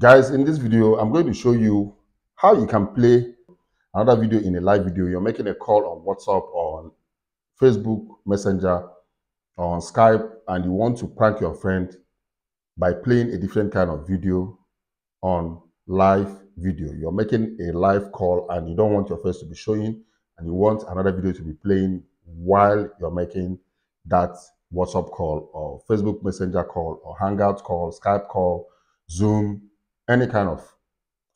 Guys, in this video, I'm going to show you how you can play another video in a live video. You're making a call on WhatsApp on Facebook Messenger on Skype and you want to prank your friend by playing a different kind of video on live video. You're making a live call and you don't want your face to be showing and you want another video to be playing while you're making that WhatsApp call or Facebook Messenger call or Hangout call, Skype call, Zoom, any kind of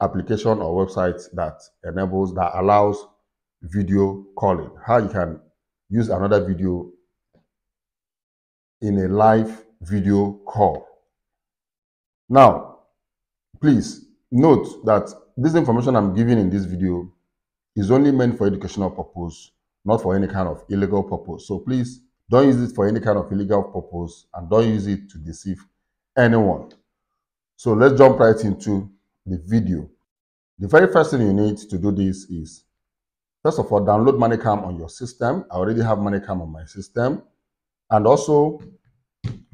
application or website that enables, that allows video calling. How you can use another video in a live video call. Now, please note that this information I'm giving in this video is only meant for educational purpose, not for any kind of illegal purpose. So please don't use it for any kind of illegal purpose and don't use it to deceive anyone. So let's jump right into the video. The very first thing you need to do this is, first of all, download ManyCam on your system. I already have ManyCam on my system. And also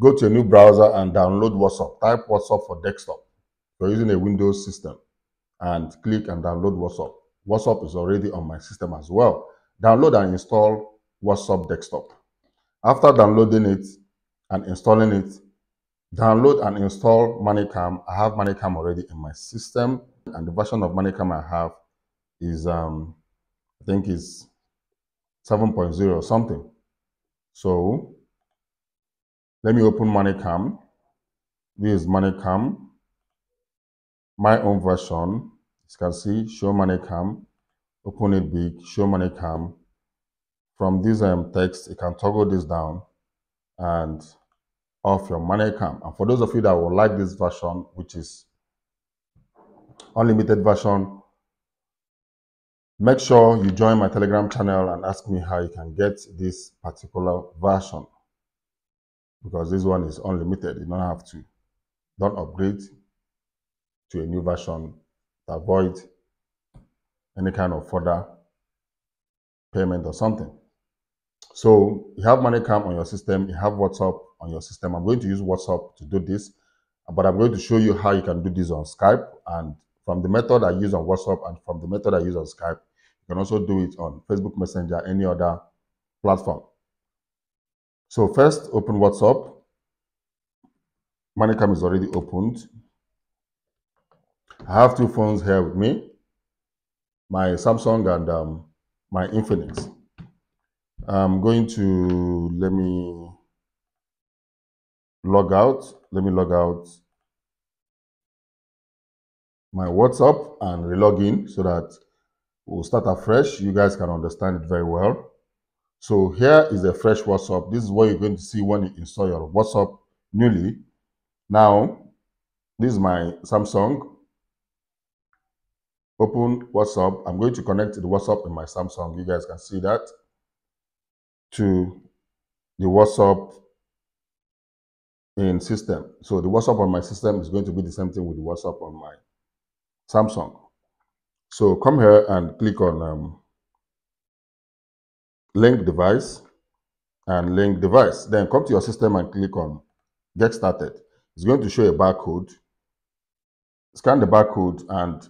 go to a new browser and download WhatsApp. Type WhatsApp for desktop. You're using a Windows system and click and download WhatsApp. WhatsApp is already on my system as well. Download and install WhatsApp desktop. After downloading it and installing it, download and install ManyCam. I have ManyCam already in my system, and the version of ManyCam I have is, um, I think, is 7.0 or something. So let me open ManyCam. This is ManyCam, my own version. As you can see, show ManyCam. Open it big, show ManyCam from this um, text, you can toggle this down and off your ManyCam. And for those of you that would like this version, which is unlimited version, make sure you join my Telegram channel and ask me how you can get this particular version. Because this one is unlimited. You don't have to. Don't upgrade to a new version to avoid any kind of further payment or something. So you have money ManyCam on your system, you have WhatsApp on your system. I'm going to use WhatsApp to do this, but I'm going to show you how you can do this on Skype. And from the method I use on WhatsApp and from the method I use on Skype, you can also do it on Facebook Messenger, any other platform. So first, open WhatsApp. ManyCam is already opened. I have two phones here with me, my Samsung and um, my Infinix. I'm going to let me log out. Let me log out my WhatsApp and relog in so that we'll start afresh. You guys can understand it very well. So here is a fresh WhatsApp. This is what you're going to see when you install your WhatsApp newly. Now, this is my Samsung. Open WhatsApp. I'm going to connect the WhatsApp in my Samsung. You guys can see that to the WhatsApp in system. So the WhatsApp on my system is going to be the same thing with the WhatsApp on my Samsung. So come here and click on um, link device and link device. Then come to your system and click on get started. It's going to show a barcode. Scan the barcode and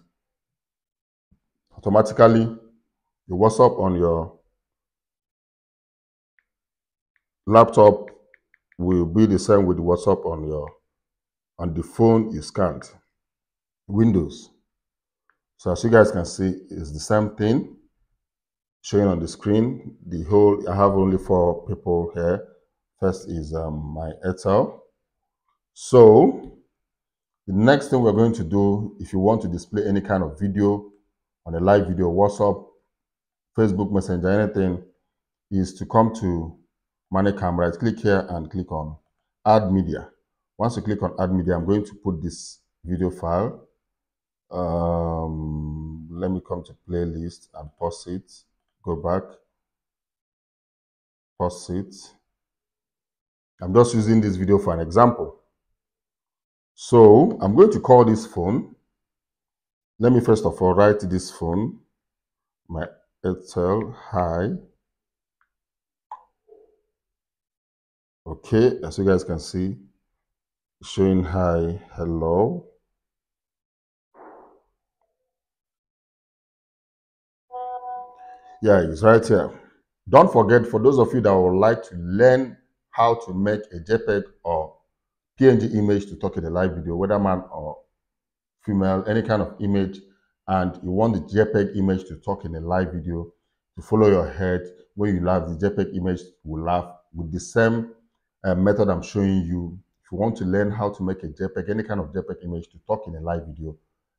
automatically the WhatsApp on your laptop will be the same with WhatsApp on your on the phone you scanned. Windows. So as you guys can see, it's the same thing showing on the screen. The whole I have only four people here. First is um, my Airtel. So the next thing we're going to do, if you want to display any kind of video on a live video, WhatsApp, Facebook Messenger, anything, is to come to ManyCam, right click here and click on add media. Once you click on add media, I'm going to put this video file. Um, let me come to playlist and pause it. Go back. Pause it. I'm just using this video for an example. So I'm going to call this phone. Let me first of all write this phone. My Airtel Hi. Okay, as you guys can see, showing hi, hello. Yeah, it's right here. Don't forget, for those of you that would like to learn how to make a JPEG or PNG image to talk in a live video, whether man or female, any kind of image, and you want the JPEG image to talk in a live video, to follow your head, when you laugh, the JPEG image will laugh with the same uh, method I'm showing you. If you want to learn how to make a JPEG, any kind of JPEG image to talk in a live video,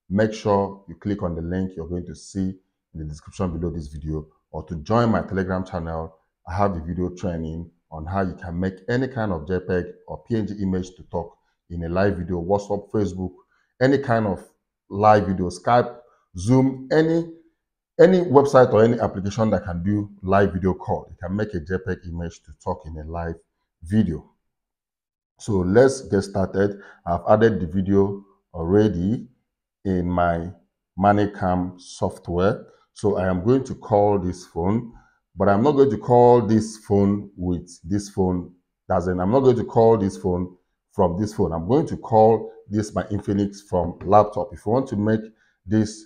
make sure you click on the link you're going to see in the description below this video or to join my telegram channel i have the video training on how you can make any kind of jpeg or png image to talk in a live video whatsapp facebook any kind of live video skype zoom any any website or any application that can do live video call you can make a jpeg image to talk in a live video so let's get started i've added the video already in my ManyCam software. So I am going to call this phone, but I'm not going to call this phone with this phone. doesn't. I'm not going to call this phone from this phone. I'm going to call this my Infinix from laptop. If you want to make this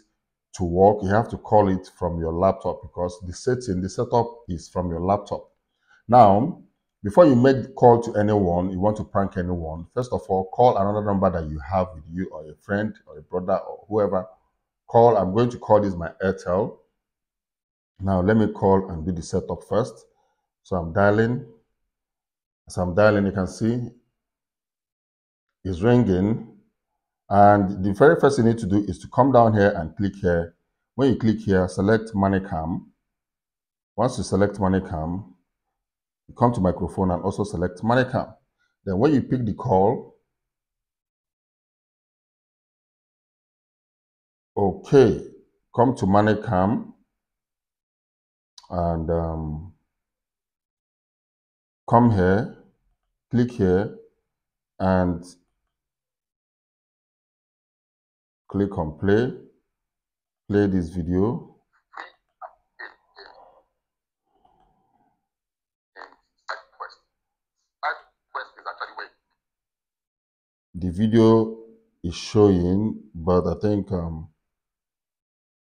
to work, you have to call it from your laptop because the setting, the setup is from your laptop. Now, before you make call to anyone, you want to prank anyone, first of all, call another number that you have with you or a friend or a brother or whoever. Call, I'm going to call this my Airtel. Now let me call and do the setup first. So I'm dialing. As I'm dialing, you can see it's ringing. And the very first thing you need to do is to come down here and click here. When you click here, select ManyCam. Once you select ManyCam, come to microphone and also select ManyCam. Then when you pick the call, okay, come to ManyCam and um, come here, click here and click on play, play this video. The video is showing but i think um,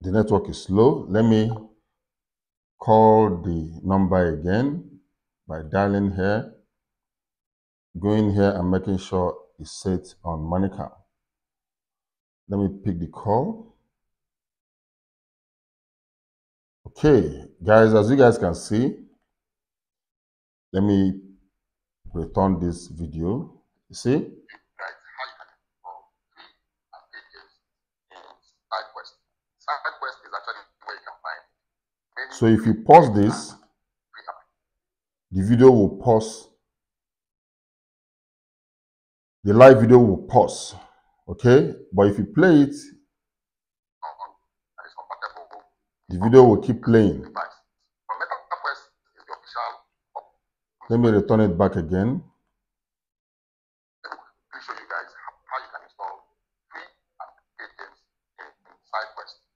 the network is slow let me call the number again by dialing here going here and making sure it's set on ManyCam. Let me pick the call. Okay, guys, as you guys can see, let me return this video. You see? So if you pause this, the video will pause. The live video will pause. Okay? But if you play it, the video will keep playing. Let me return it back again.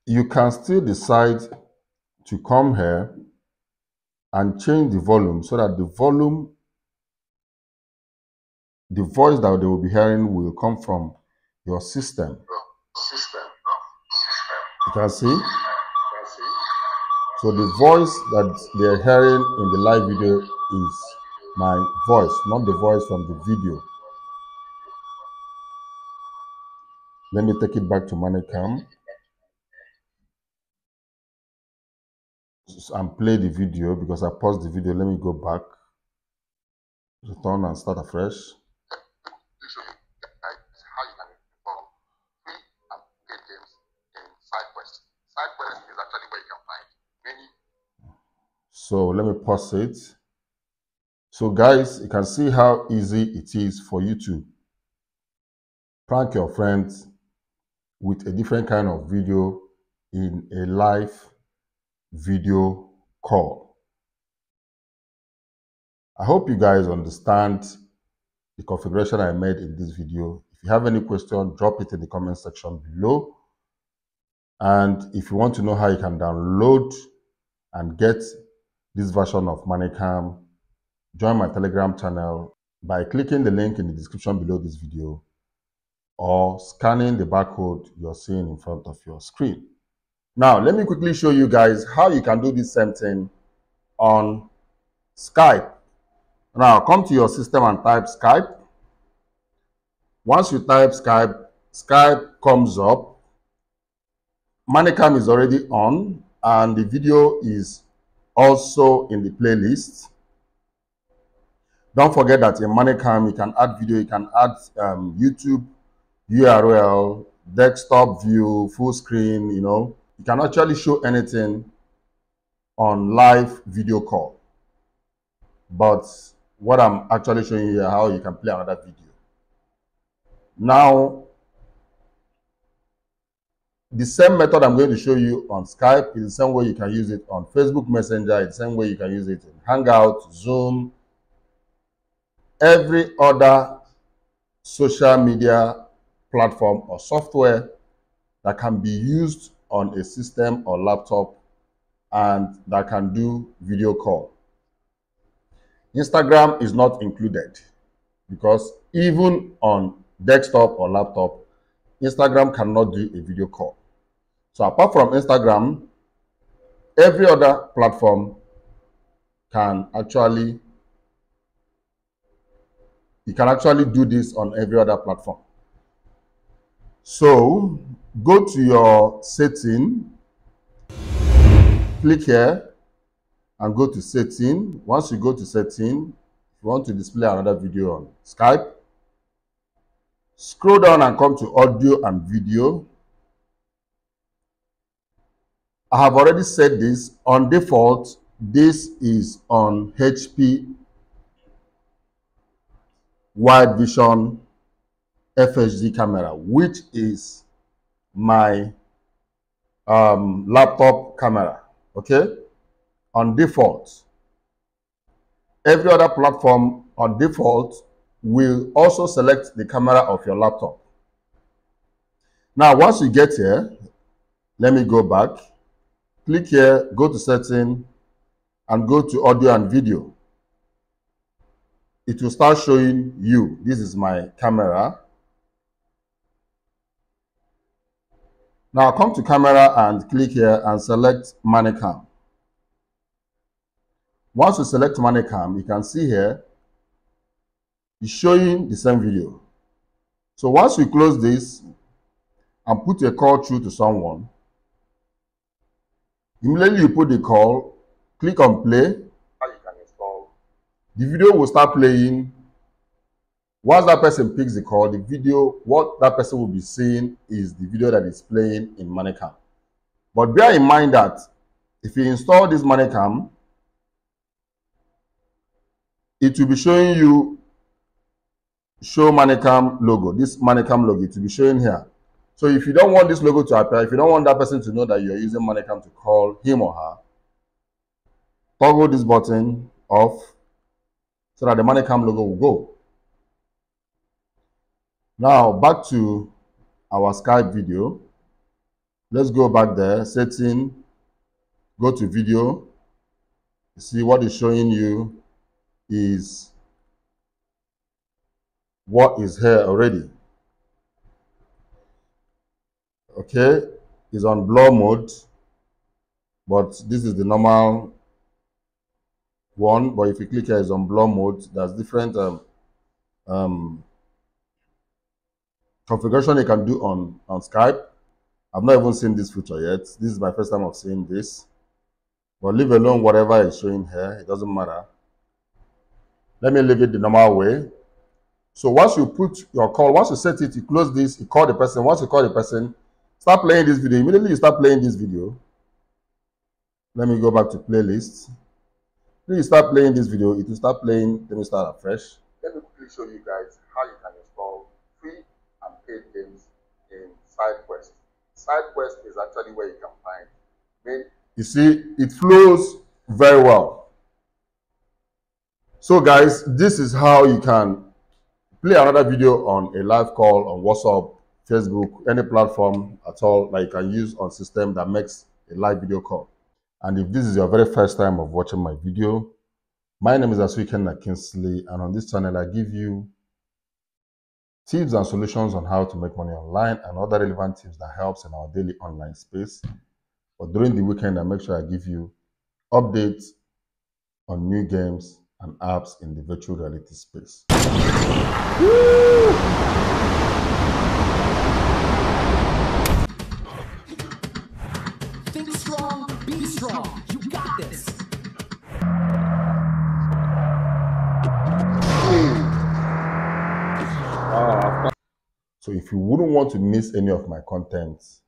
You can still decide to come here and change the volume so that the volume, the voice that they will be hearing will come from your system. System. You can see? So the voice that they're hearing in the live video is my voice, not the voice from the video. Let me take it back to ManyCam. And play the video because I paused the video. Let me go back, return and start afresh. So let me pause it. So guys, you can see how easy it is for you to prank your friends with a different kind of video in a live video call. I hope you guys understand the configuration I made in this video. If you have any question, drop it in the comment section below. And if you want to know how you can download and get this version of ManyCam, join my Telegram channel by clicking the link in the description below this video or scanning the barcode you're seeing in front of your screen. Now, let me quickly show you guys how you can do this same thing on Skype. Now, come to your system and type Skype. Once you type Skype, Skype comes up. ManyCam is already on and the video is also in the playlist. Don't forget that in ManyCam, you can add video, you can add um, YouTube URL, desktop view, full screen, you know. You can actually show anything on live video call. But what I'm actually showing you here, how you can play another video. Now, the same method I'm going to show you on Skype is the same way you can use it on Facebook Messenger, the same way you can use it in Hangout, Zoom, every other social media platform or software that can be used on a system or laptop and that can do video call. Instagram is not included because even on desktop or laptop, Instagram cannot do a video call. So apart from Instagram, every other platform can actually you can actually do this on every other platform. So go to your setting, click here and go to setting. Once you go to setting, you want to display another video on Skype, scroll down and come to audio and video. I have already said this. On default, this is on HP wide vision FHD camera, which is my um, laptop camera. Okay, on default. Every other platform on default will also select the camera of your laptop. Now, once you get here, let me go back click here, go to setting, and go to audio and video. It will start showing you. This is my camera. Now come to camera and click here and select ManyCam. Once you select ManyCam, you can see here, it's showing the same video. So once you close this and put a call through to someone, Immediately you put the call, click on play. You can install. The video will start playing. Once that person picks the call, the video, what that person will be seeing is the video that is playing in ManyCam. But bear in mind that if you install this ManyCam, it will be showing you show ManyCam logo, this ManyCam logo, it will be showing here. So if you don't want this logo to appear, if you don't want that person to know that you're using ManyCam to call him or her, toggle this button off so that the ManyCam logo will go. Now back to our Skype video. Let's go back there, setting, go to video. See what is showing you is what is here already okay is on blur mode but this is the normal one but if you click here is on blur mode there's different um, um, configuration you can do on on skype i've not even seen this feature yet this is my first time of seeing this but leave alone whatever is showing here it doesn't matter let me leave it the normal way so once you put your call once you set it you close this you call the person once you call the person Start playing this video. Immediately you start playing this video. Let me go back to playlist. When you start playing this video, it will start playing. Let me start afresh. Let me quickly show you guys how you can install free paid games in SideQuest. SideQuest is actually where you can find main. You see, it flows very well. So guys, this is how you can play another video on a live call on WhatsApp Facebook, any platform at all that you can use on system that makes a live video call. And if this is your very first time of watching my video, my name is Aswiken Kingsley, and on this channel I give you tips and solutions on how to make money online and other relevant tips that helps in our daily online space. But during the weekend, I make sure I give you updates on new games and apps in the virtual reality space. Think strong, be strong. So if you wouldn't want to miss any of my contents,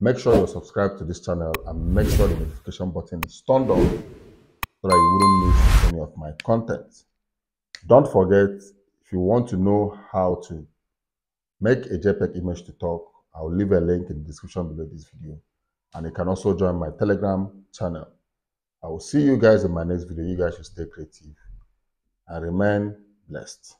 make sure you subscribe to this channel and make sure the notification button is turned on so that you wouldn't miss any of my content. Don't forget, if you want to know how to make a JPEG image to talk, I'll leave a link in the description below this video. And you can also join my Telegram channel. I will see you guys in my next video. You guys should stay creative and remain blessed.